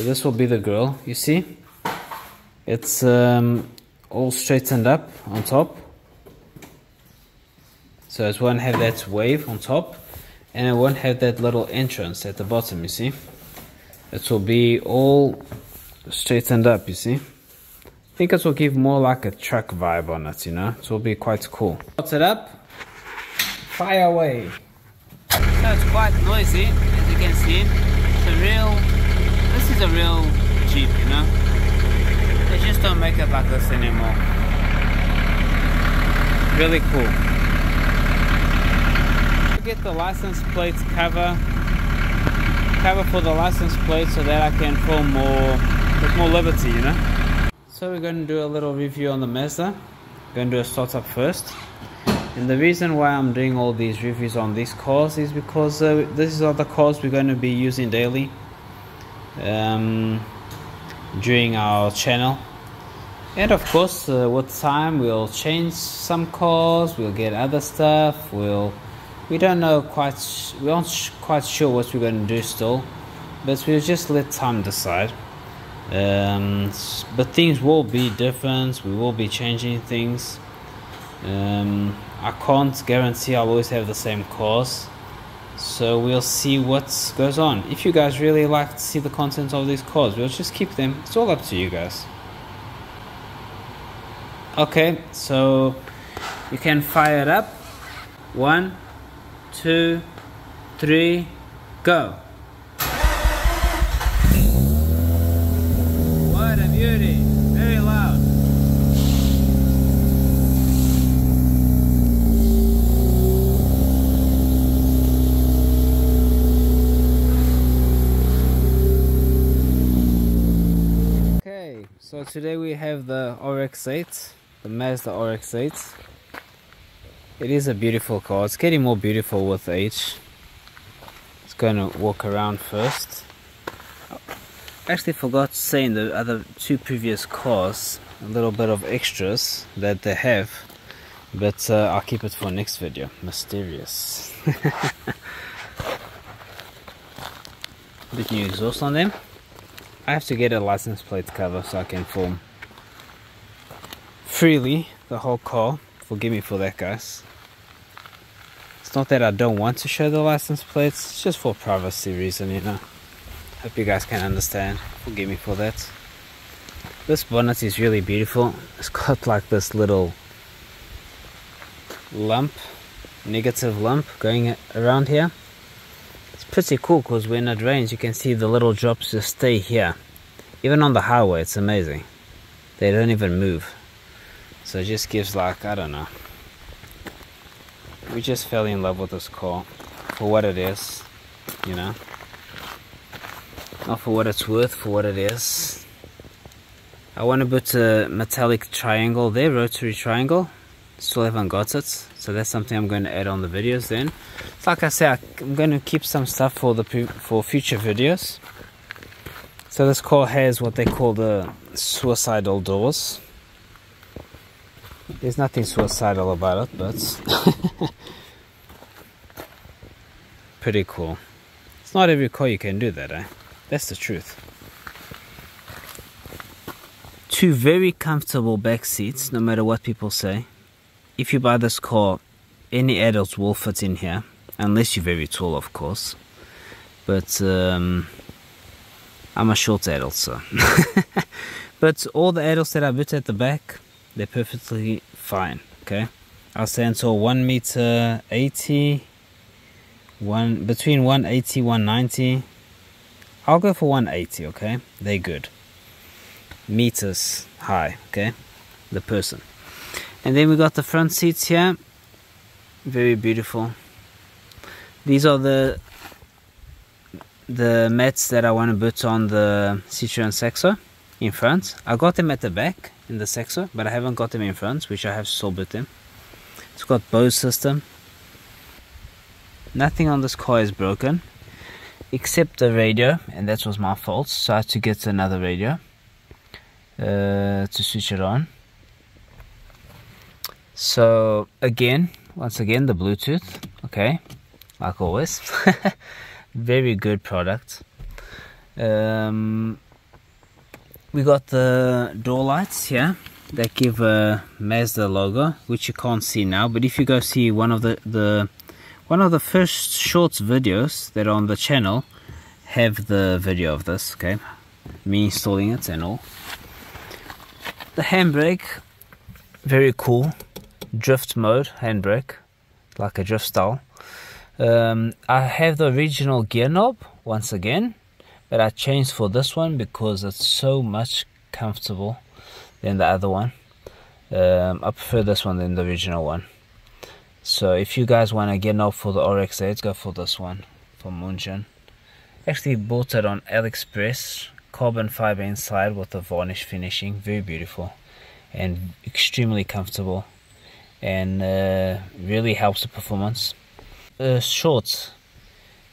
So this will be the grill, you see? It's um, all straightened up on top. So it won't have that wave on top and it won't have that little entrance at the bottom, you see? It will be all straightened up, you see? I think it will give more like a truck vibe on it, you know? It will be quite cool. What's it up? Fire away! So it's quite noisy, as you can see. It's a real, this is a real Jeep, you know? They just don't make it like this anymore. Really cool. Get the license plates cover, cover for the license plate so that I can film more, with more liberty, you know? So we're going to do a little review on the Mazda. Going to do a startup first. And the reason why I'm doing all these reviews on these cars is because uh, these are the cars we're going to be using daily um, during our channel. And of course, uh, with time, we'll change some cars, we'll get other stuff, we'll we don't know quite we aren't quite sure what we're going to do still but we'll just let time decide. Um, but things will be different we will be changing things. Um, I can't guarantee I'll always have the same cars so we'll see what goes on. If you guys really like to see the content of these cars we'll just keep them. It's all up to you guys. Okay so you can fire it up. One two, three, go. What a beauty, very loud. Okay, so today we have the RX-8, the Mazda RX-8. It is a beautiful car. It's getting more beautiful with age. It's going to walk around first. I actually forgot to say in the other two previous cars a little bit of extras that they have. But uh, I'll keep it for next video. Mysterious. Bit new exhaust on them. I have to get a license plate cover so I can film freely the whole car. Forgive me for that guys. It's not that I don't want to show the license plates, it's just for privacy reason, you know. Hope you guys can understand. Forgive me for that. This bonnet is really beautiful. It's got like this little lump, negative lump going around here. Pretty cool because when it rains you can see the little drops just stay here. Even on the highway it's amazing. They don't even move. So it just gives like, I don't know, we just fell in love with this car for what it is, you know. Not for what it's worth, for what it is. I want to put a metallic triangle there, rotary triangle. Still haven't got it, so that's something I'm going to add on the videos then. Like I said, I'm going to keep some stuff for the for future videos. So this car has what they call the suicidal doors. There's nothing suicidal about it, but pretty cool. It's not every car you can do that, eh? That's the truth. Two very comfortable back seats, no matter what people say. If you buy this car, any adults will fit in here, unless you're very tall, of course. But um, I'm a short adult, so. but all the adults that I put at the back, they're perfectly fine, okay? I'll say until 1 meter 80 one between 180 190 I'll go for 180 okay? They're good. Meters high okay? The person. And then we got the front seats here. Very beautiful these are the the mats that I want to put on the Citroen Saxo in front. I got them at the back in the Saxo but I haven't got them in front which I have still put them. It's got Bose system. Nothing on this car is broken except the radio and that was my fault so I had to get another radio uh, to switch it on. So again once again the Bluetooth okay like always. Very good product. Um, we got the door lights here that give a Mazda logo which you can't see now but if you go see one of the the one of the first shorts videos that are on the channel have the video of this okay? Me installing it and all. The handbrake very cool. Drift mode handbrake like a drift style um, I have the original gear knob once again but I changed for this one because it's so much comfortable than the other one. Um, I prefer this one than the original one. So if you guys want to get knob for the RX-8 go for this one from Munjin actually bought it on AliExpress carbon fiber inside with the varnish finishing very beautiful and extremely comfortable and uh, really helps the performance uh, short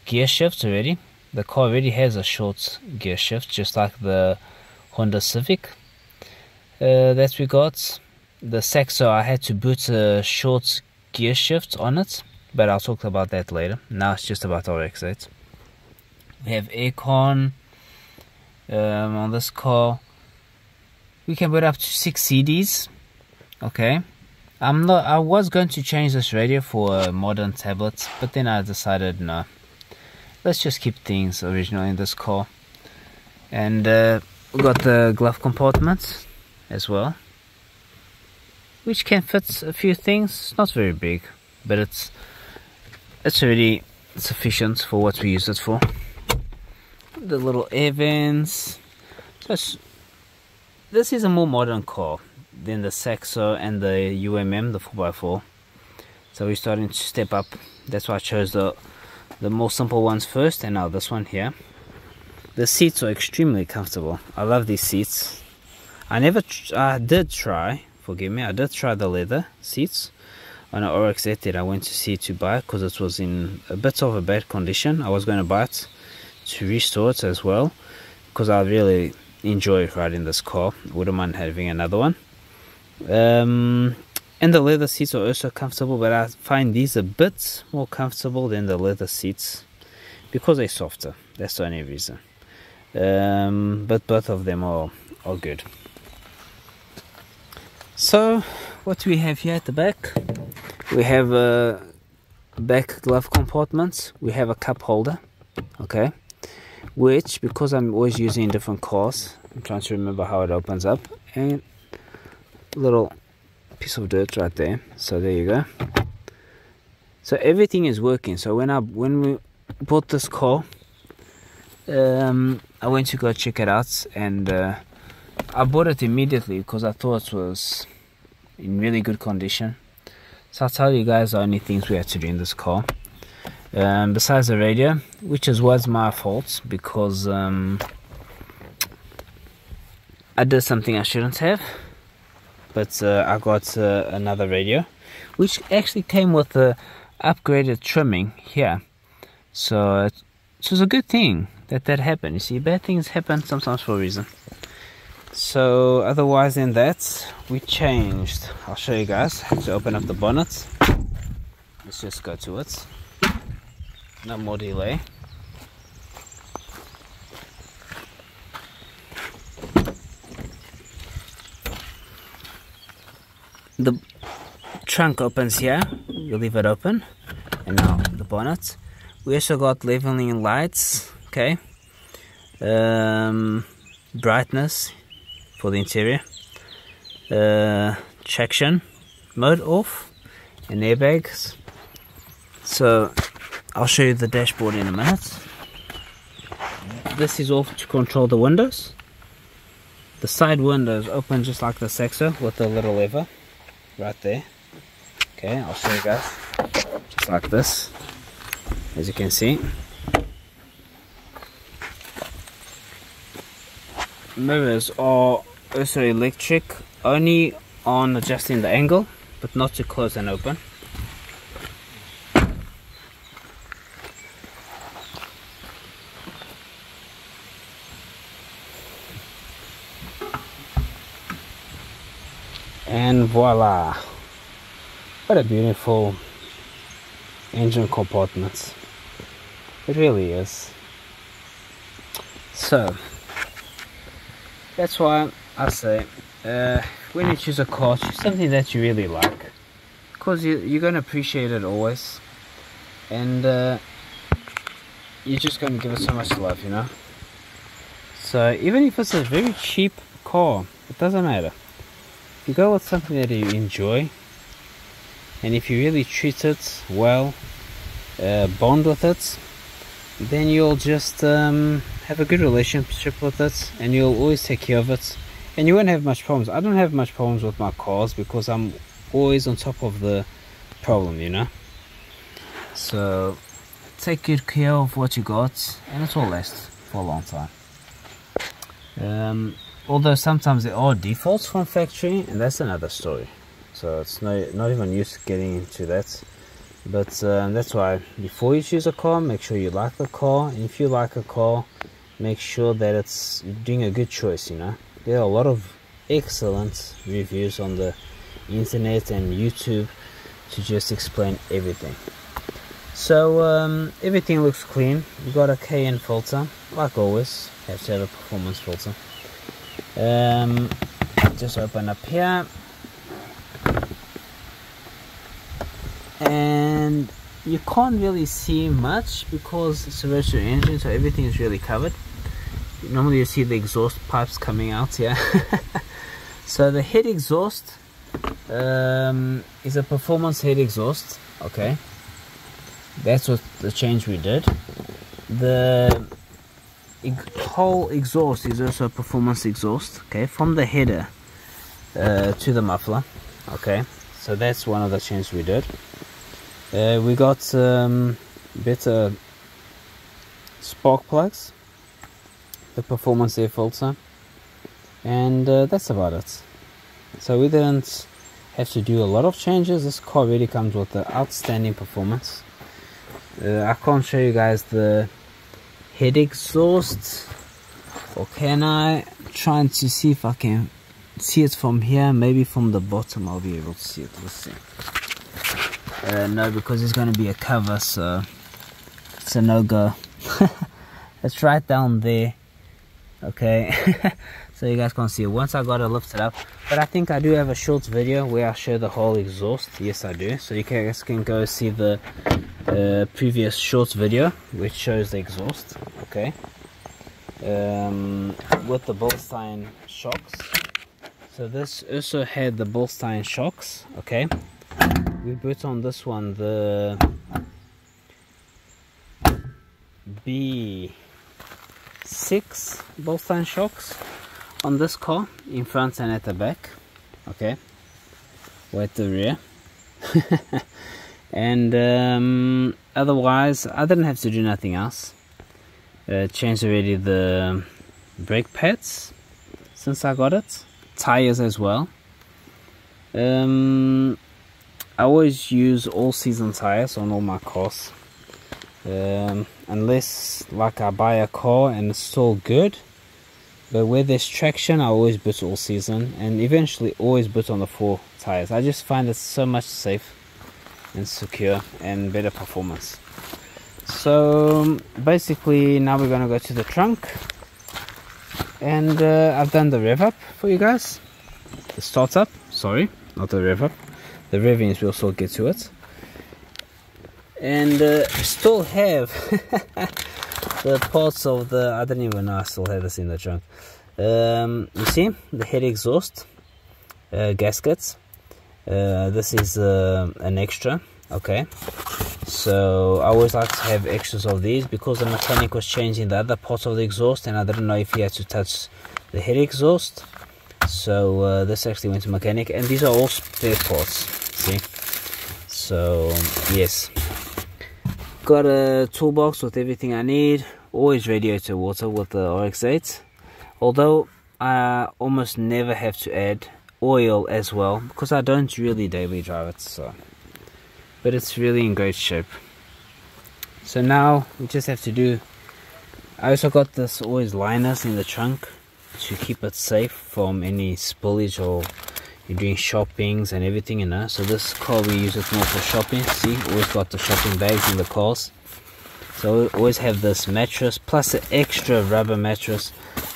gear shifts already the car already has a short gear shift just like the Honda Civic. Uh, that we got. The Saxo I had to put a short gear shift on it but I'll talk about that later. Now it's just about RX-8 we have aircon um, on this car. We can put up to six CDs okay I'm not I was going to change this radio for a modern tablet but then I decided no let's just keep things original in this car. And uh, we got the glove compartment as well which can fit a few things. Not very big but it's it's already sufficient for what we use it for. The little air vents. Just this is a more modern car than the Saxo and the UMM the 4x4 so we're starting to step up. That's why I chose the the more simple ones first and now this one here. The seats are extremely comfortable. I love these seats. I never I did try forgive me I did try the leather seats on an RX-8 that I went to see to buy because it was in a bit of a bad condition. I was going to buy it to restore it as well because I really enjoy riding this car. Wouldn't mind having another one um, and the leather seats are also comfortable but I find these a bit more comfortable than the leather seats because they're softer. That's the only reason. Um, but both of them are, are good. So what we have here at the back we have a back glove compartment. We have a cup holder okay? Which because I'm always using different cars I'm trying to remember how it opens up. And little piece of dirt right there. So there you go. So everything is working. So when I when we bought this car um, I went to go check it out and uh, I bought it immediately because I thought it was in really good condition. So I'll tell you guys the only things we had to do in this car. Um, besides the radio which is was my fault because um, I did something I shouldn't have but uh, I got uh, another radio which actually came with the upgraded trimming here. So it, it was a good thing that that happened. You see bad things happen sometimes for a reason. So otherwise than that we changed. I'll show you guys. To open up the bonnet. Let's just go to it. No more delay the trunk opens here. You leave it open. And now the bonnet. We also got leveling lights okay? Um, brightness for the interior. Uh, traction mode off and airbags. So I'll show you the dashboard in a minute. This is off to control the windows. The side windows open just like the Saxo with the little lever right there. Okay I'll show you guys. Just like this. As you can see. Mirrors are also electric only on adjusting the angle but not to close and open and voila. What a beautiful engine compartment. It really is. So that's why I say uh, when you choose a car choose something that you really like. Because you, you're going to appreciate it always. And uh, you're just going to give it so much love you know? So even if it's a very cheap car it doesn't matter go with something that you enjoy. And if you really treat it well uh, bond with it then you'll just um, have a good relationship with it and you'll always take care of it. And you won't have much problems. I don't have much problems with my cars because i'm always on top of the problem you know? So take good care of what you got and it will last for a long time. Um, although sometimes there are defaults from factory and that's another story. So it's no, not even use getting into that. But um, that's why before you choose a car make sure you like the car. And if you like a car make sure that it's doing a good choice you know? There are a lot of excellent reviews on the internet and youtube to just explain everything. So um, everything looks clean. You got a KN filter like always. Have to have a performance filter um, just open up here. And you can't really see much because it's a virtual engine so everything is really covered. Normally you see the exhaust pipes coming out here. So the head exhaust um, is a performance head exhaust okay? That's what the change we did. The whole exhaust is also a performance exhaust okay from the header uh, to the muffler okay so that's one of the changes we did uh, we got um, better spark plugs, the performance air filter, and uh, that's about it. So we didn't have to do a lot of changes. This car really comes with the outstanding performance. Uh, I can't show you guys the head exhaust, or can I? Trying to see if I can see it from here. Maybe from the bottom I'll be able to see it. Let's see. Uh, no, because it's going to be a cover, so it's a no-go. it's right down there. Okay, so you guys can see it once I got it lifted up. But I think I do have a short video where I show the whole exhaust. Yes, I do. So you guys can go see the uh, previous short video which shows the exhaust. Okay, um, with the Bilstein shocks. So this also had the Bilstein shocks. Okay, we put on this one the B6 Bilstein shocks on this car in front and at the back okay or at the rear and um, otherwise I didn't have to do nothing else uh, changed already the brake pads since I got it. Tires as well. Um, I always use all season tires on all my cars. Um, unless like I buy a car and it's still good. But where there's traction I always put all season and eventually always put on the four tires. I just find it so much safe and secure and better performance so basically now we're gonna go to the trunk. And uh, I've done the rev up for you guys. The start up. Sorry not the rev up. The revvings will still get to it. And uh, still have the parts of the I don't even know I still have this in the trunk. Um, you see the head exhaust uh, gaskets. Uh, this is uh, an extra. Okay so I always like to have extras of these because the mechanic was changing the other parts of the exhaust and I didn't know if he had to touch the head exhaust. So uh, this actually went to mechanic and these are all spare parts see? So yes. Got a toolbox with everything I need always radiator water with the RX-8 although I almost never have to add oil as well because I don't really daily drive it so but it's really in great shape. So now we just have to do I also got this always liners in the trunk to keep it safe from any spillage or you're doing shoppings and everything in there so this car we use it more for shopping. See always got the shopping bags in the cars. So we always have this mattress plus the extra rubber mattress.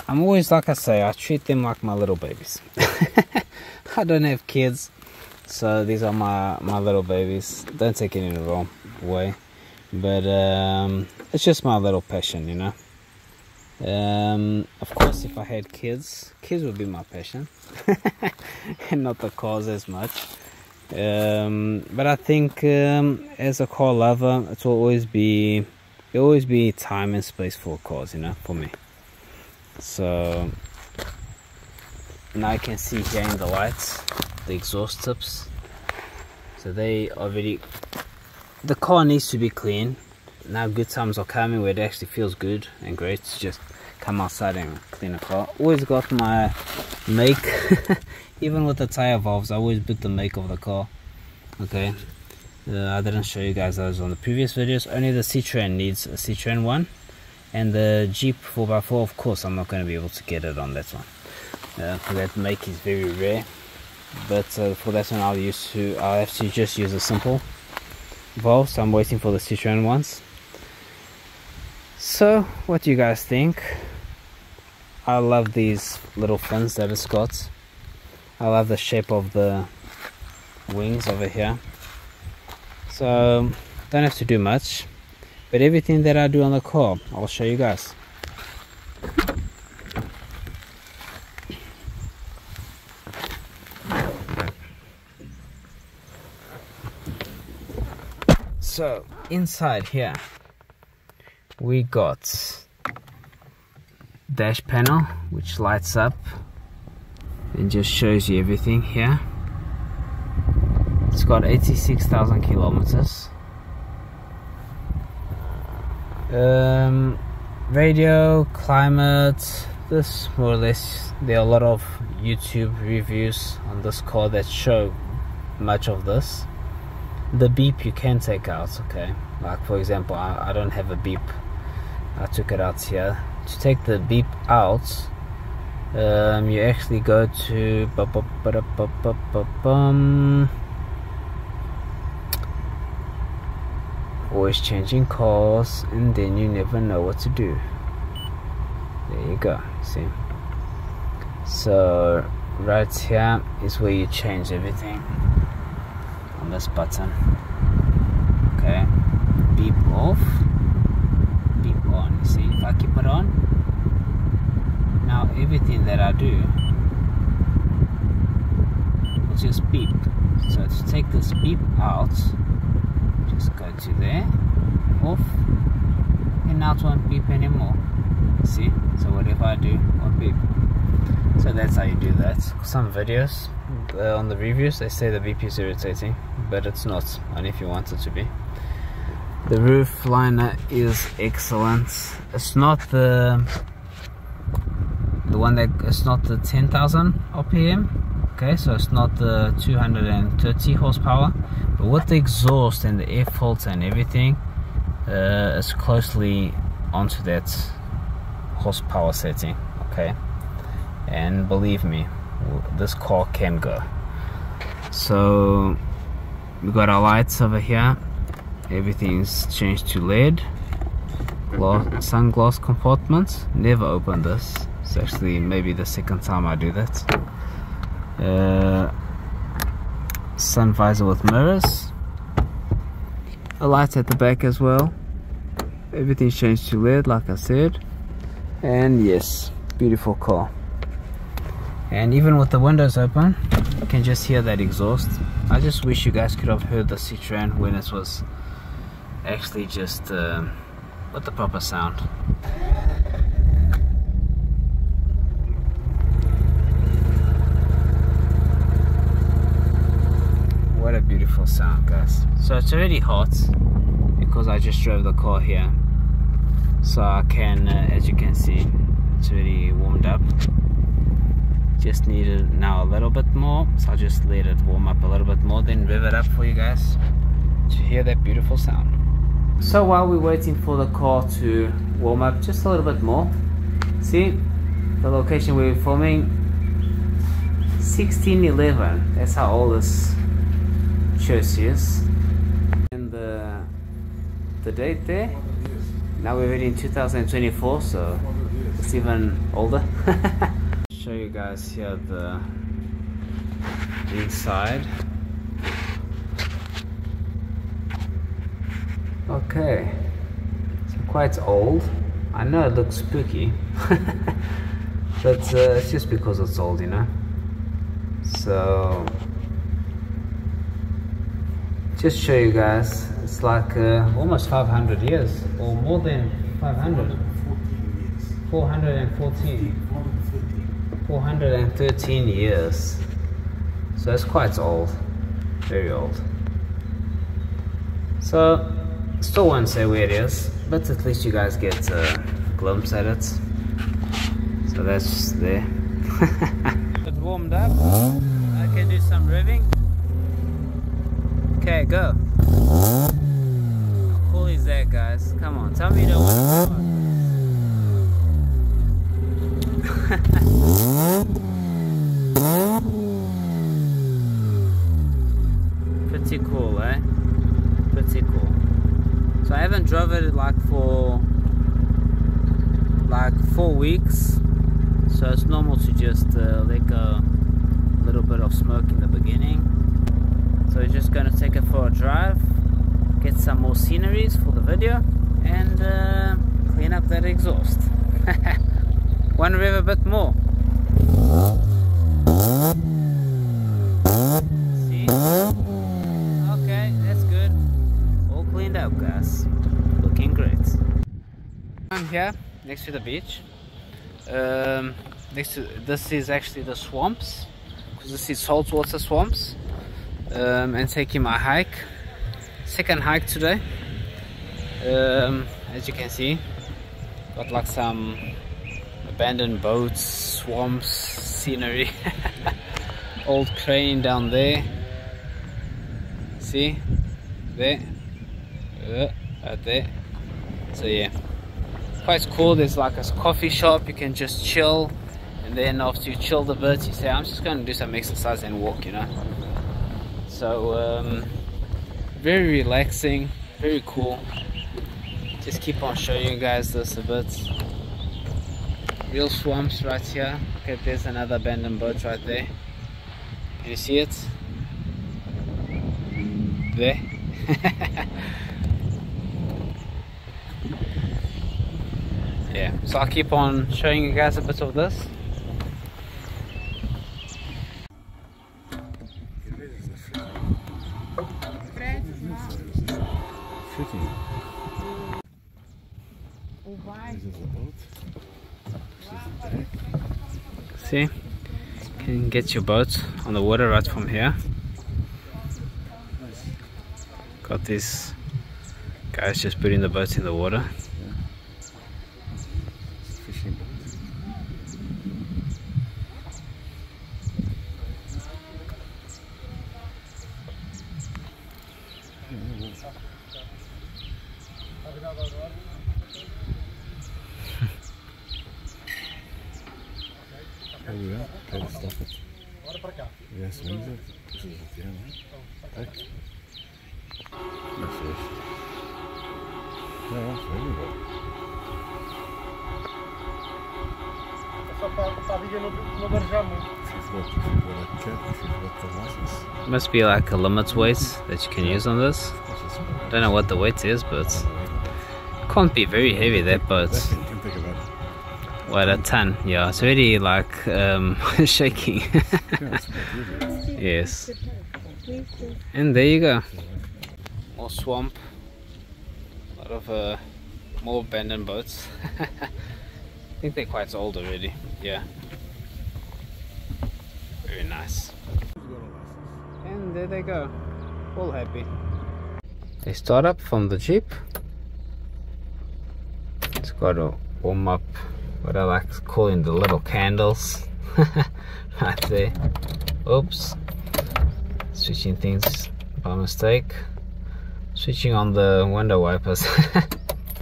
I'm always like I say, I treat them like my little babies. I don't have kids, so these are my my little babies. Don't take it in the wrong way, but um, it's just my little passion, you know. Um, of course, if I had kids, kids would be my passion, and not the cars as much. Um, but I think um, as a car lover, it will always be, it always be time and space for cars, you know, for me so now you can see here in the lights the exhaust tips so they already the car needs to be clean. Now good times are coming where it actually feels good and great to just come outside and clean a car. Always got my make even with the tire valves i always put the make of the car okay? Uh, i didn't show you guys those on the previous videos. Only the citroen needs a citroen one. And the Jeep 4x4 of course I'm not going to be able to get it on that one uh, for that make is very rare. But uh, for that one I'll use to I'll have to just use a simple valve. So I'm waiting for the Citroen ones. So what do you guys think? I love these little fins that it's got. I love the shape of the wings over here. So don't have to do much. But everything that I do on the car I'll show you guys so inside here we got dash panel which lights up and just shows you everything here. It's got 86,000 kilometers. Um, radio climate this more or less there are a lot of youtube reviews on this car that show much of this the beep you can take out okay? Like for example I, I don't have a beep. I took it out here. To take the beep out um, you actually go to always changing calls and then you never know what to do. There you go. See? So right here is where you change everything this button. Okay. Beep off beep on. You see if I keep it on now everything that I do will just beep. So to take this beep out just go to there off and now it won't beep anymore. See? So whatever I do won't beep. So that's how you do that. Some videos uh, on the reviews they say the beep is irritating but it's not and if you want it to be. The roof liner is excellent. It's not the the one that it's not the 10,000 rpm okay so it's not the 230 horsepower but with the exhaust and the air filter and everything uh, it's closely onto that horsepower setting okay. And believe me this car can go. So we got our lights over here. Everything's changed to LED Glass, sunglass compartments. Never opened this. It's actually maybe the second time I do that. Uh, sun visor with mirrors. A light at the back as well. Everything's changed to LED like I said. And yes beautiful car and even with the windows open you can just hear that exhaust. I just wish you guys could have heard the Citroen when it was actually just uh, with the proper sound. What a beautiful sound guys. So it's already hot because I just drove the car here. So I can uh, as you can see it's already warmed up just needed now a little bit more so I'll just let it warm up a little bit more then rev it up for you guys to hear that beautiful sound so while we're waiting for the car to warm up just a little bit more see the location we're filming 1611 that's how old this church is and the the date there now we're already in 2024 so it's even older. Show you guys here the inside. Okay, so quite old. I know it looks spooky, but uh, it's just because it's old, you know. So just show you guys it's like uh, almost 500 years or more than 500 414 413 years. So it's quite old very old. So still won't say where it is but at least you guys get a glimpse at it. So that's there. It's warmed up. I can do some revving. Okay, go. How cool is that, guys? Come on, tell me you don't want Pretty cool, eh? Pretty cool. So I haven't drove it like for like four weeks. So it's normal to just uh, go a little bit of smoke in the beginning so we're just gonna take it for a drive get some more sceneries for the video and uh, clean up that exhaust one rev a bit more okay that's good. All cleaned up guys. Looking great. I'm here next to the beach. Um, next to this is actually the swamps because this is saltwater swamps. Um, and taking my hike. Second hike today. Um, as you can see got like some abandoned boats swamps scenery. Old crane down there. See? There. Uh, right there. So yeah. Quite cool. There's like a coffee shop. You can just chill. And then after you chill the bit you say I'm just gonna do some exercise and walk you know? So um, very relaxing. Very cool. Just keep on showing you guys this a bit real swamps right here. Okay there's another abandoned boat right there. Can you see it? There. Yeah so I'll keep on showing you guys a bit of this See, You can get your boat on the water right from here. Got these guys just putting the boats in the water. Must be like a limit weight that you can use on this. Don't know what the weight is, but can't be very heavy that boat. What a ton, yeah, it's already like um, shaking. yes. And there you go. More swamp. A lot of uh, more abandoned boats. I think they're quite old already. Yeah. Very nice. And there they go. All happy. They start up from the Jeep. It's got to warm up what I like calling the little candles right there oops switching things by mistake switching on the window wipers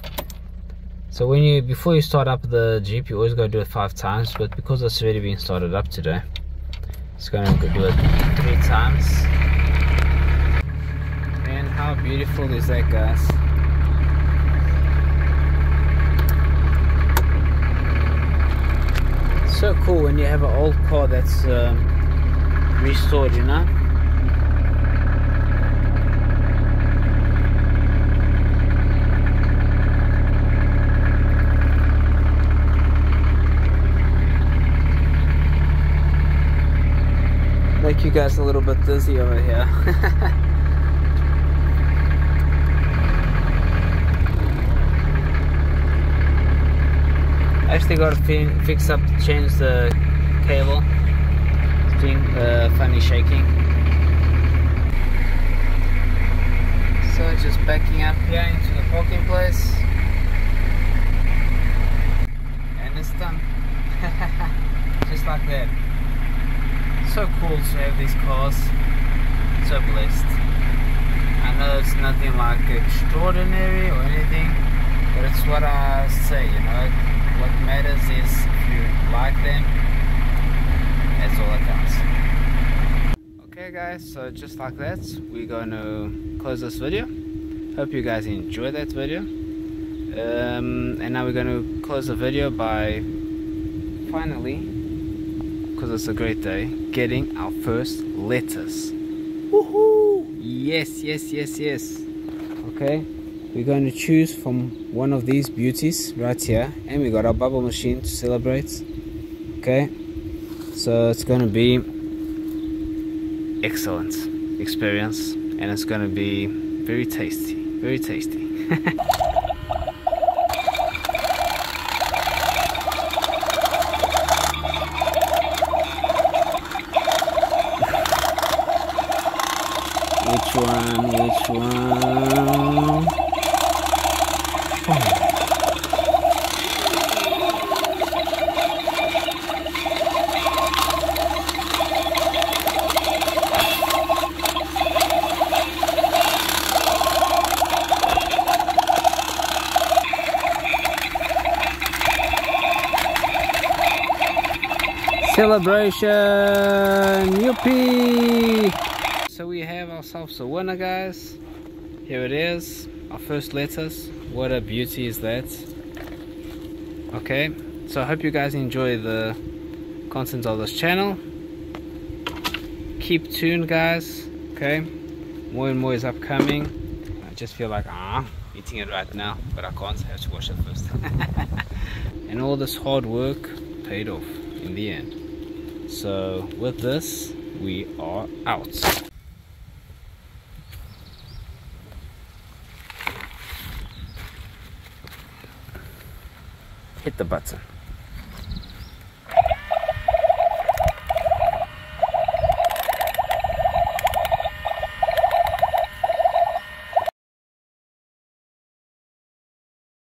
so when you before you start up the jeep you always gotta do it five times but because it's already been started up today it's gonna do it three times and how beautiful is that guys So cool when you have an old car that's um, restored, you know? Make you guys a little bit dizzy over here. I actually got to fix up change the cable. It's doing uh, funny shaking. So just backing up here into the parking place. And it's done. Just like that so cool to have these cars so blessed. I know it's nothing like extraordinary or anything but it's what I say you know? What matters is if you like them that's all that counts. Okay guys so just like that we're going to close this video. Hope you guys enjoyed that video. Um, and now we're going to close the video by finally because it's a great day getting our first lettuce. Woohoo! yes yes yes yes okay we're going to choose from one of these beauties right here and we got our bubble machine to celebrate okay so it's going to be excellent experience and it's going to be very tasty very tasty which one which one celebration Yuppie! So we have ourselves a winner guys. Here it is our first letters. What a beauty is that. Okay so I hope you guys enjoy the content of this channel. Keep tuned guys okay? More and more is upcoming. I just feel like ah eating it right now but I can't have to wash it first. And all this hard work paid off in the end. So with this we are out hit the button